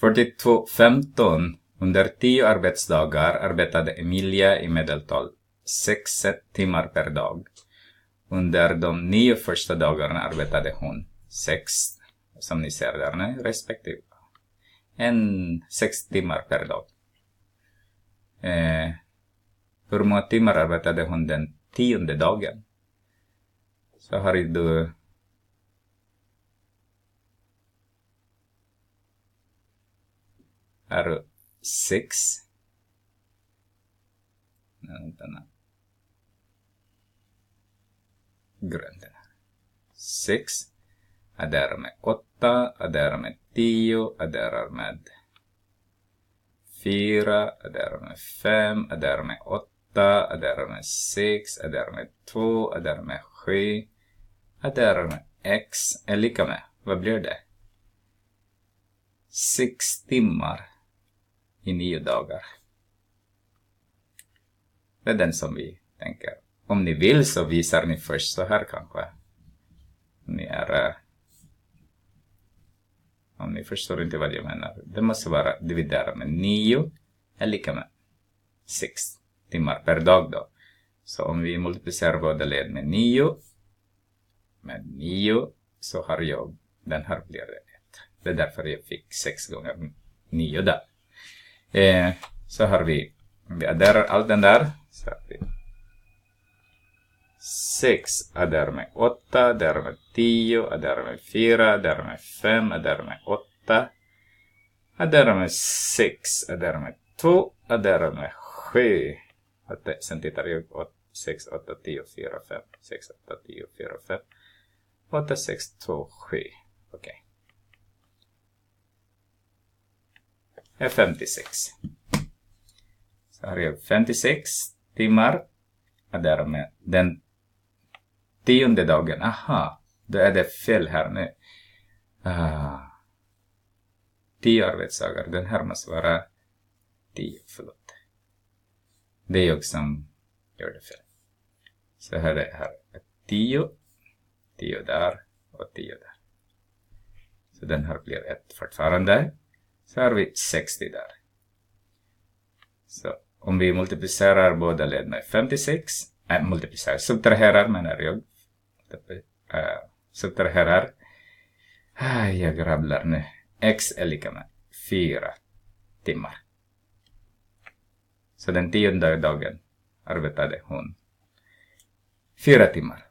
42.15 Under tio arbetsdagar arbetade Emilia i medeltal sex timmar per dag. Under de nio första dagarna arbetade hon sex, som ni ser där nu, respektive en sex timmar per dag. Eh, hur många timmar arbetade hon den tionde dagen? Så har du R6. Grönt den här. Grön den här. 6. Adderar med 8, adderar med 10, adderar med 4, adderar med 5, adderar med 8, adderar med 6, adderar med 2, adderar med 7, adderar med x är lika med, vad blir det? 6 timmar i nio dagar. Det är den som vi tänker. Om ni vill så visar ni först så här kanske. Ni är... Eh, om ni förstår inte vad jag menar. Det måste vara dividera med nio är lika med sex timmar per dag då. Så om vi multiplicerar båda led med nio med nio så har jag, den här blir det ett. Det är därför jag fick sex gånger nio där. Eh, så har vi, vi adderar allt den där, så har vi 6 adderar med 8, adderar med 10, adderar med 4, adderar med 5, adderar med 8, adderar med 6, adderar med 2, adderar med 7. Sen tittar jag på 6, 8, 10, 4, 5, 6, 8, 10, 4, 5, 8, 6, 2, 7. Är 56. Så har jag 56 timmar. Och därmed den tionde dagen. Aha, då är det fel här nu. Ah. Tio arbetsdagar. Den här måste vara tio, förlåt. Det är jag som gör det fel. Så här är här tio, tio där och tio där. Så den här blir ett fortfarande. Så har vi 60 där. Så om vi multiplicerar båda led med 56, äh, multiplicerar, subtraherar menar jag. Äh, subtraherar. Ah, jag grabblar nu. X är lika med 4 timmar. Så den tionde dagen arbetade hon 4 timmar.